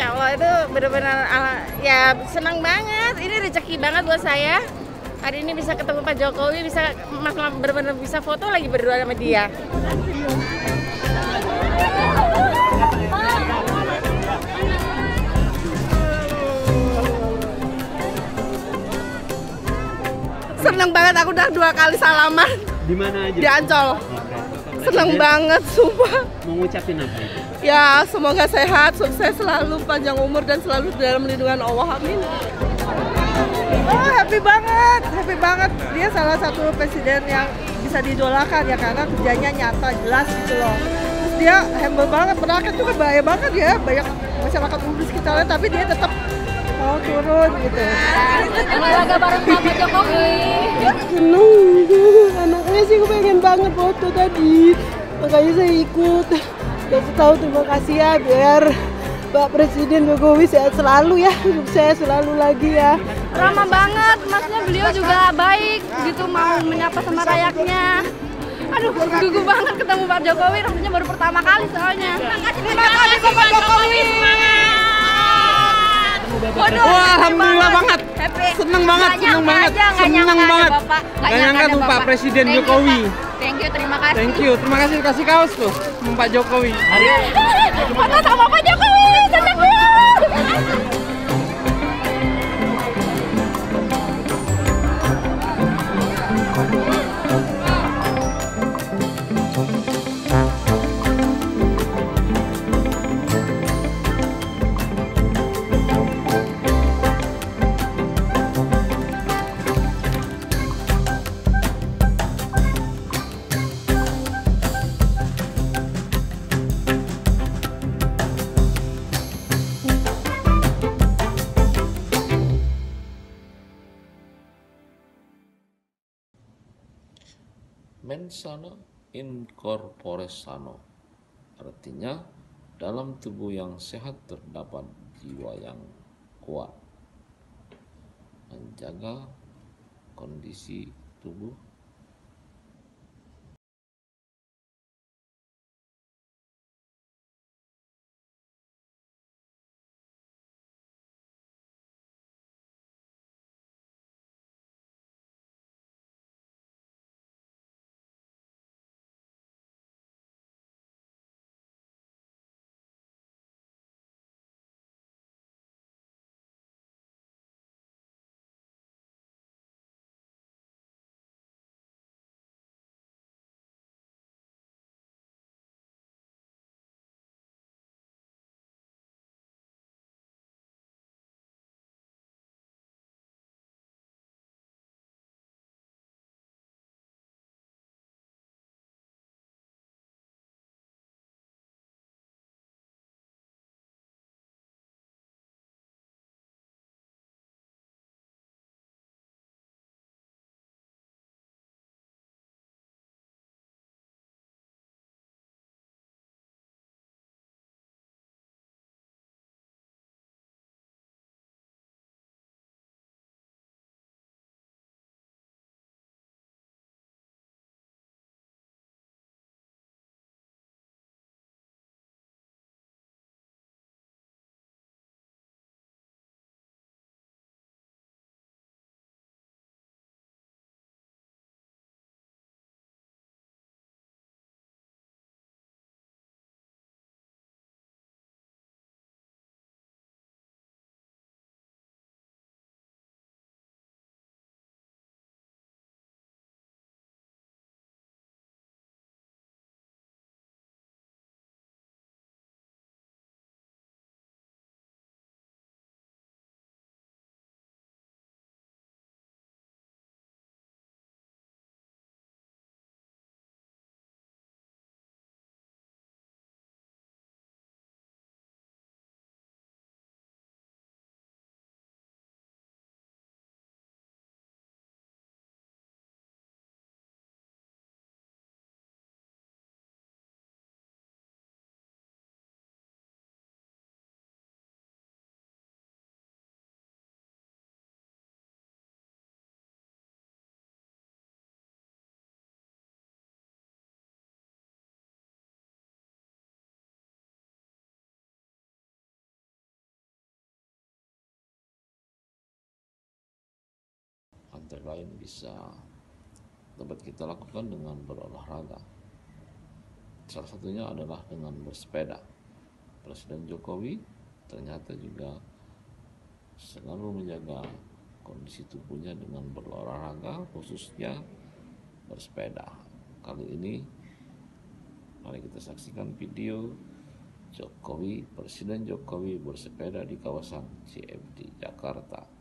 Masya Allah itu benar-benar ya senang banget. Ini rezeki banget buat saya. Hari ini bisa ketemu Pak Jokowi, bisa mas benar-benar bisa foto lagi berdua sama dia. Seneng banget aku udah dua kali salaman Di mana aja? di Ancol. Seneng banget, sumpah. Mau ngucapin apa itu? Ya, semoga sehat, sukses selalu, panjang umur dan selalu dalam lindungan Allah. Amin. Oh, happy banget, happy banget. Dia salah satu presiden yang bisa didolakan ya karena kerjanya nyata, jelas gitu loh. Terus dia humble banget, kan juga bahaya banget ya, banyak masyarakat umum di sekitarnya, tapi dia tetap mau turun gitu. olahraga bareng Pak Jokowi. seneng anaknya sih pengen banget foto tadi makanya saya ikut kasih tahu terima kasih ya biar Pak Presiden Jokowi sehat selalu ya sukses selalu lagi ya Ramah banget, maksudnya beliau juga baik gitu mau menyapa sama rakyatnya. Aduh, gugup banget ketemu Pak Jokowi, rasanya baru pertama kali soalnya. Terima kasih Bapak Jokowi. Waduh, Wah, alhamdulillah banget. Happy. Seneng banget, Nggak seneng banget. aja, Seneng nyangka ada banget. Bapak. Nggak nyangka ada tuh Pak. Presiden Thank you, Jokowi. Pak. Thank you, terima kasih. Thank you. Terima kasih kasih kaos tuh Pak Jokowi. Foto sama Pak Jokowi, senang mens sana in corpore sano artinya dalam tubuh yang sehat terdapat jiwa yang kuat. Menjaga kondisi tubuh antara lain bisa dapat kita lakukan dengan berolahraga. Salah satunya adalah dengan bersepeda. Presiden Jokowi ternyata juga selalu menjaga kondisi tubuhnya dengan berolahraga khususnya bersepeda. Kali ini mari kita saksikan video Jokowi, Presiden Jokowi bersepeda di kawasan CFD Jakarta.